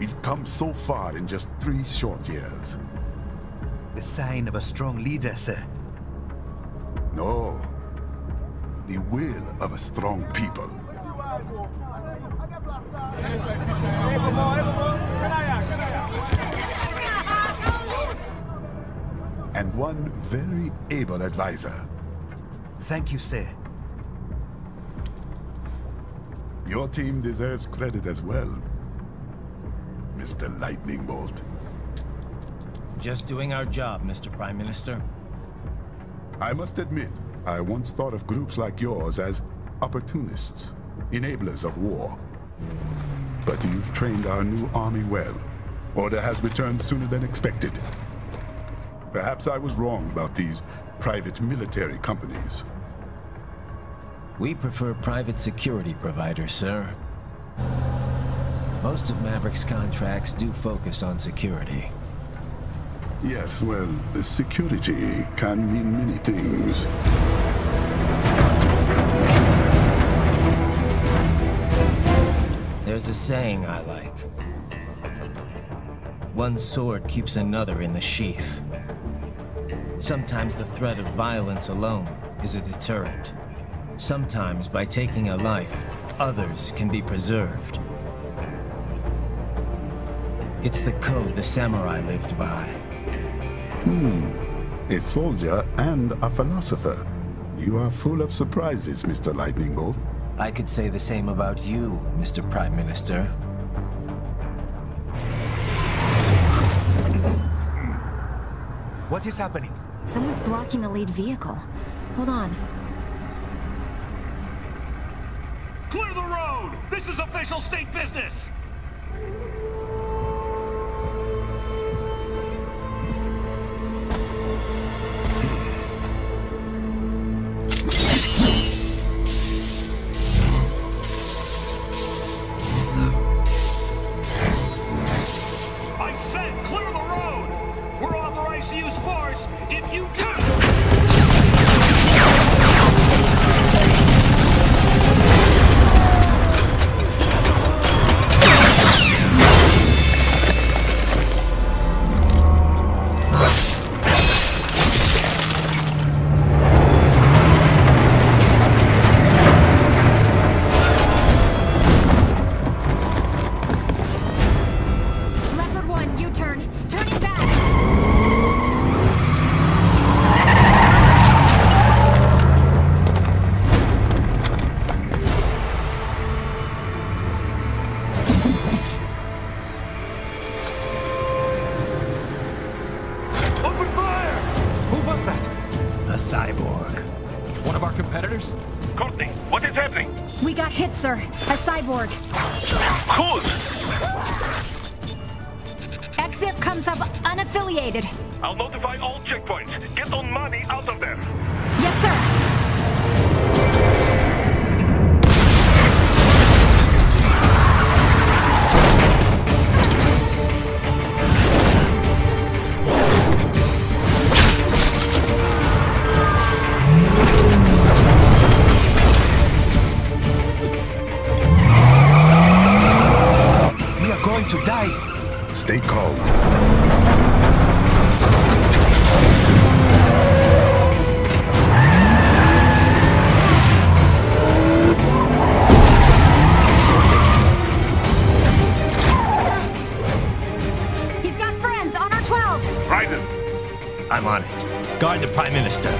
We've come so far in just three short years. The sign of a strong leader, sir. No. The will of a strong people. And one very able advisor. Thank you, sir. Your team deserves credit as well, Mr. Lightning Bolt. Just doing our job, Mr. Prime Minister. I must admit, I once thought of groups like yours as opportunists, enablers of war. But you've trained our new army well. Order has returned sooner than expected. Perhaps I was wrong about these private military companies. We prefer private security providers, sir. Most of Maverick's contracts do focus on security. Yes, well, security can mean many things. There's a saying I like. One sword keeps another in the sheath. Sometimes the threat of violence alone is a deterrent. Sometimes by taking a life, others can be preserved. It's the code the samurai lived by. Hmm. A soldier and a philosopher. You are full of surprises, Mr. Lightning Bolt. I could say the same about you, Mr. Prime Minister. What is happening? Someone's blocking the lead vehicle. Hold on. Clear the road! This is official state business! Said clear the road! We're authorized to use force if you do! Cyborg. One of our competitors? Courtney, what is happening? We got hit, sir. A cyborg. Whose? EXIF comes up unaffiliated. I'll notify all checkpoints. Get N'Mani out of there. Stay calm. He's got friends on our 12. Raiden, I'm on it. Guard the Prime Minister.